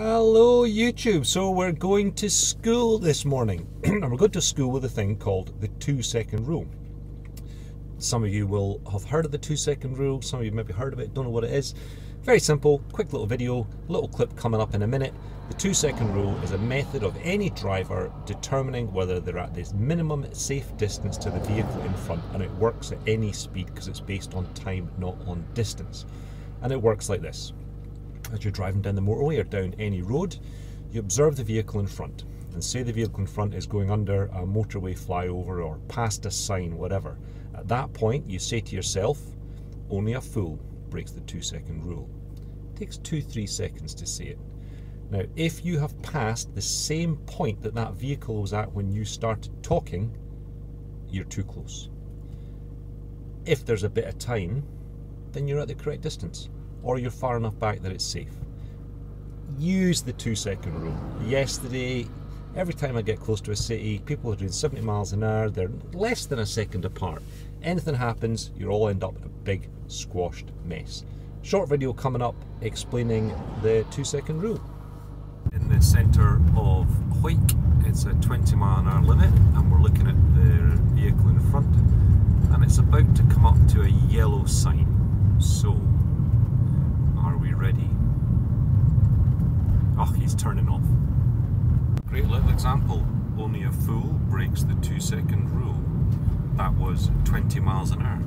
Hello YouTube. So we're going to school this morning. and we're going to school with a thing called the two second rule. Some of you will have heard of the two second rule, some of you maybe heard of it, don't know what it is. Very simple, quick little video, little clip coming up in a minute. The two second rule is a method of any driver determining whether they're at this minimum safe distance to the vehicle in front and it works at any speed because it's based on time, not on distance. And it works like this as you're driving down the motorway or down any road, you observe the vehicle in front and say the vehicle in front is going under a motorway flyover or past a sign, whatever. At that point, you say to yourself, only a fool breaks the two second rule. It takes two, three seconds to say it. Now, if you have passed the same point that that vehicle was at when you started talking, you're too close. If there's a bit of time, then you're at the correct distance or you're far enough back that it's safe. Use the two second rule. Yesterday, every time I get close to a city, people are doing 70 miles an hour, they're less than a second apart. Anything happens, you all end up in a big squashed mess. Short video coming up explaining the two second rule. In the centre of Hawick, it's a 20 mile an hour limit, and we're looking at the vehicle in front, and it's about to come up to a yellow sign. So Oh, he's turning off. Great little example. Only a fool breaks the two second rule. That was 20 miles an hour.